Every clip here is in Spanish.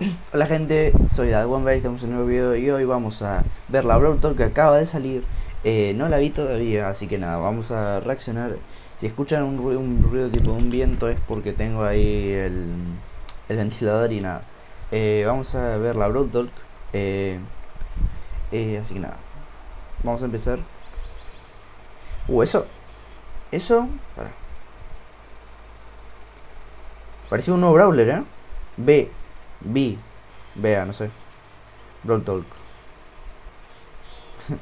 Hola gente, soy Dadwamber y estamos en un nuevo video y hoy vamos a ver la Brawl que acaba de salir. Eh, No la vi todavía, así que nada, vamos a reaccionar. Si escuchan un ruido, tipo de un viento es porque tengo ahí el, el ventilador y nada. Eh, Vamos a ver la Brawl Talk eh, Así que nada, vamos a empezar. Uh, eso, eso, para Pareció un nuevo Brawler, eh B B. Vea, no sé. Brawl Talk.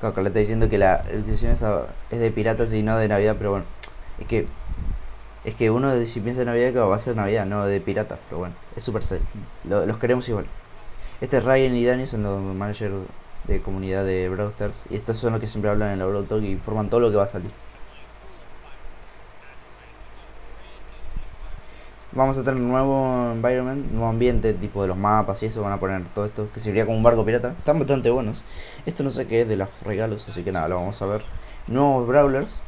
claro, que le está diciendo que la edición es, de piratas y no de Navidad, pero bueno. Es que. Es que uno si piensa en Navidad, claro, va a ser Navidad, no de piratas, pero bueno. Es super lo, los queremos igual. Este es Ryan y Dani son los managers de comunidad de Brawl Stars. Y estos son los que siempre hablan en la Brawl Talk y informan todo lo que va a salir. Vamos a tener un nuevo environment, nuevo ambiente, tipo de los mapas y eso, van a poner todo esto, que sería como un barco pirata. Están bastante buenos. Esto no sé qué es de los regalos, así que nada, lo vamos a ver. Nuevos brawlers,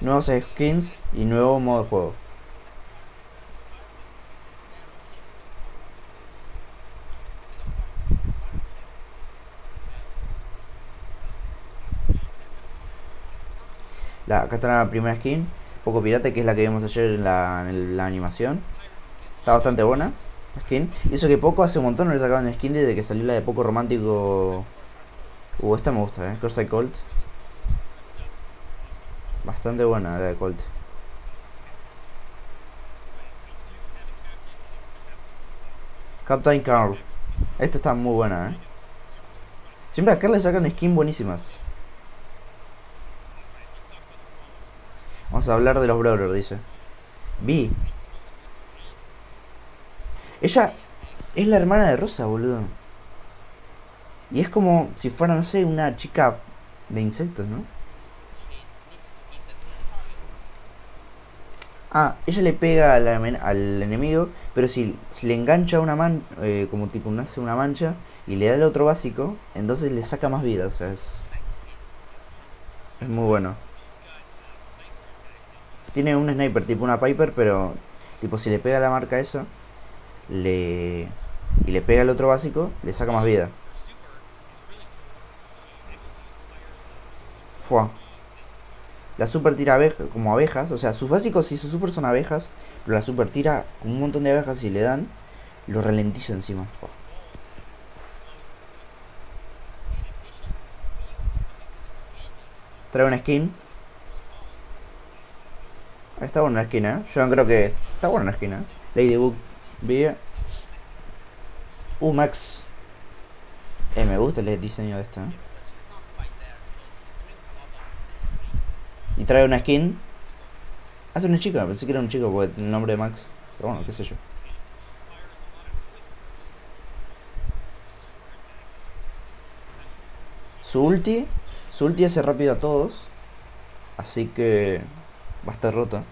nuevos skins y nuevo modo de juego. La, acá está la primera skin, poco pirata, que es la que vimos ayer en la, en la animación. Está bastante buena la skin. Y eso que poco hace un montón no le sacaban skin desde que salió la de poco romántico. Uh, esta me gusta, eh. Corsair Colt. Bastante buena la de Colt. Captain Carl. Esta está muy buena, eh. Siempre acá le sacan skin buenísimas. Vamos a hablar de los brawlers, dice. Vi. Ella es la hermana de Rosa, boludo. Y es como si fuera, no sé, una chica de insectos, ¿no? Ah, ella le pega al, enemigo, pero si, le engancha una man, eh, como tipo nace una mancha, y le da el otro básico, entonces le saca más vida, o sea, es... Es muy bueno. Tiene un sniper tipo una Piper, pero tipo si le pega la marca esa le y le pega el otro básico, le saca más vida. Fua. La super tira abejas, como abejas, o sea, sus básicos y sus super son abejas, pero la super tira con un montón de abejas y le dan, lo ralentiza encima. Trae una skin Está buena la esquina, Yo creo que está buena la esquina. Ladybug, Vía. Uh, Max. Eh, me gusta el diseño de esta. ¿eh? Y trae una skin. Hace una chica, pensé que era un chico porque el nombre de Max. Pero bueno, qué sé yo. Su ulti. Su ulti hace rápido a todos. Así que va a estar rota.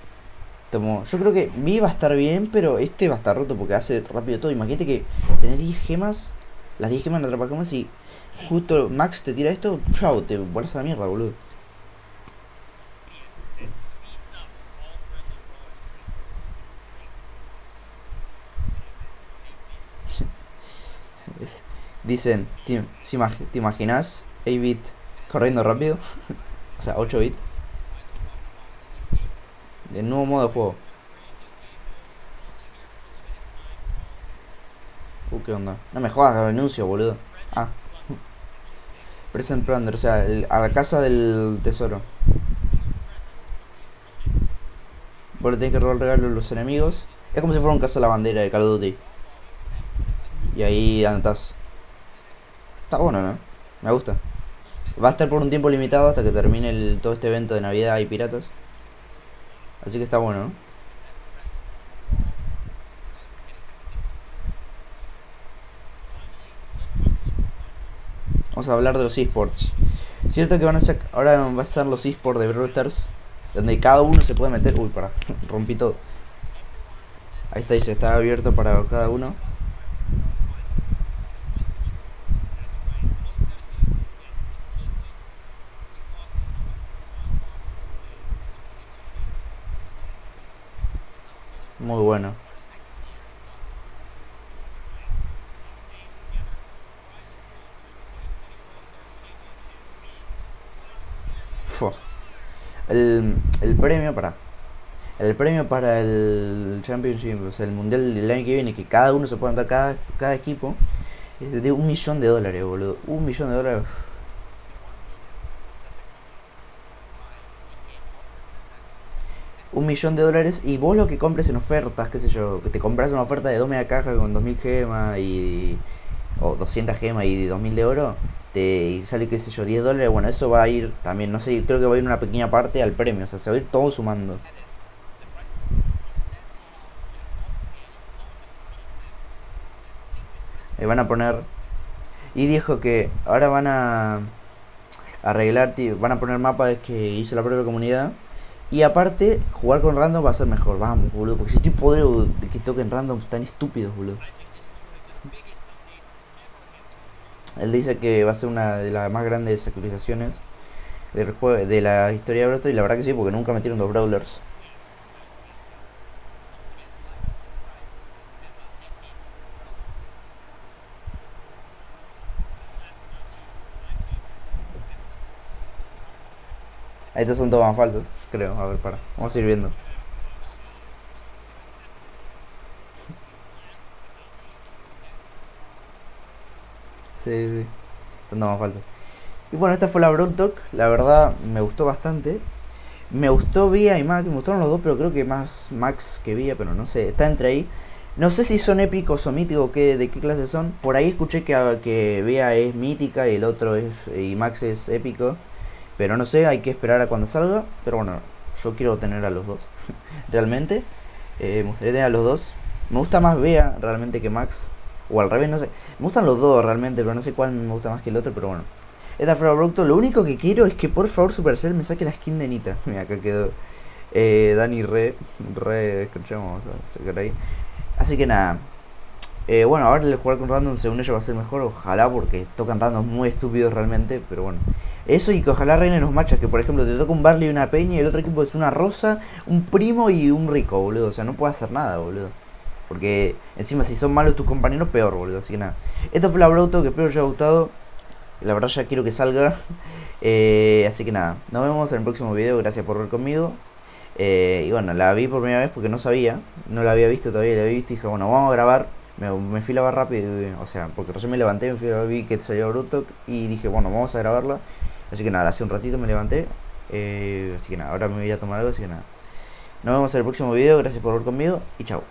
yo creo que mi va a estar bien, pero este va a estar roto porque hace rápido todo. Imagínate que tenés 10 gemas, las 10 gemas en gemas y justo Max te tira esto, chao, te vuelas a la mierda, boludo. Dicen, ¿te, ¿te imaginas 8-bit corriendo rápido? o sea, 8 bit nuevo modo de juego. Uh, ¿qué onda? No me jodas, renuncio, boludo. Ah. Present Plunder, o sea, a la casa del tesoro. Vos le tenés que robar regalo a los enemigos. Es como si fuera un de la bandera de Call of Duty. Y ahí anotás. Está bueno, ¿no? Me gusta. Va a estar por un tiempo limitado hasta que termine todo este evento de Navidad y piratas. Así que está bueno, ¿no? Vamos a hablar de los esports. Cierto que van a ser, ahora va a ser los esports de Brawl donde cada uno se puede meter. Uy, para, rompí todo. Ahí está, dice, está abierto para cada uno. Muy bueno. El, el premio para el premio para el Championship, o sea, el mundial del año que viene, que cada uno se puede dar cada, cada equipo, es de un millón de dólares, boludo. Un millón de dólares. Un millón de dólares y vos lo que compres en ofertas, qué sé yo, que te compras una oferta de 2 mega caja con 2000 gemas y o 200 gemas y 2000 de oro, te sale qué sé yo, 10 dólares, bueno, eso va a ir también, no sé, creo que va a ir una pequeña parte al premio, o sea, se va a ir todo sumando. Y van a poner y dijo que ahora van a arreglar, van a poner mapas que hizo la propia comunidad y aparte, jugar con random va a ser mejor. Vamos, boludo. Porque si estoy poder de que toquen random tan estúpidos, boludo. Él dice que va a ser una de las más grandes actualizaciones del juego, de la historia de Brawler. Y la verdad que sí, porque nunca metieron dos Brawlers. Estos son todos falsos, creo. A ver, para. Vamos a ir viendo. Sí, sí. Son todos falsos. Y bueno, esta fue la Brawl Talk. La verdad, me gustó bastante. Me gustó Vía y Max. Me gustaron los dos, pero creo que más Max que Vía, pero no sé. Está entre ahí. No sé si son épicos o míticos, que, de qué clase son. Por ahí escuché que, que Vía es mítica y el otro es. y Max es épico. Pero no sé, hay que esperar a cuando salga. Pero bueno, yo quiero tener a los dos. realmente. Eh, me gustaría tener a los dos. Me gusta más Bea realmente que Max. O al revés, no sé. Me gustan los dos realmente, pero no sé cuál me gusta más que el otro. Pero bueno. Esta fue producto. Lo único que quiero es que por favor Supercell me saque la skin de Nita. Mira, acá quedó. Eh, Dani Re. Re. Escuchamos, a sacar ahí. Así que nada. Eh, bueno, ahora el jugar con random según ellos va a ser mejor, ojalá, porque tocan randoms muy estúpidos realmente, pero bueno. Eso y que ojalá reinen los machas, que por ejemplo te toca un Barley y una Peña y el otro equipo es una Rosa, un Primo y un Rico, boludo. O sea, no puede hacer nada, boludo. Porque encima si son malos tus compañeros, peor, boludo. Así que nada. Esto fue la Broto, que espero os haya gustado. La verdad ya quiero que salga. Eh, así que nada, nos vemos en el próximo video. Gracias por ver conmigo. Eh, y bueno, la vi por primera vez porque no sabía. No la había visto todavía, la había visto y dije, bueno, vamos a grabar me, me rápido, o sea, porque recién me levanté, me fui vi que salió Bruto y dije, bueno, vamos a grabarla. Así que nada, hace un ratito me levanté. Eh, así que nada, ahora me voy a tomar algo, así que nada. Nos vemos en el próximo video, gracias por ver conmigo y chao.